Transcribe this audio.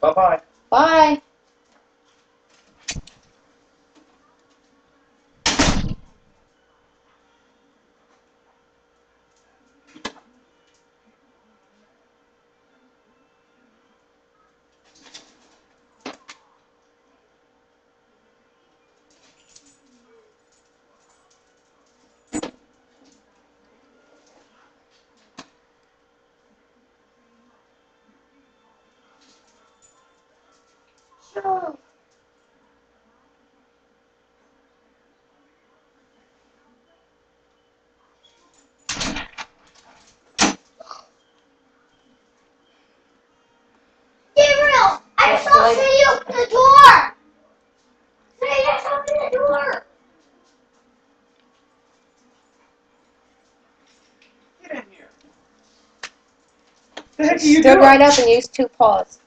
Bye-bye. Bye. Sure. Gabriel, I Yes, saw like- Sadie open the door. Sadie, I saw open the door. Get in here. The heck are you Stood doing? right up and used two paws.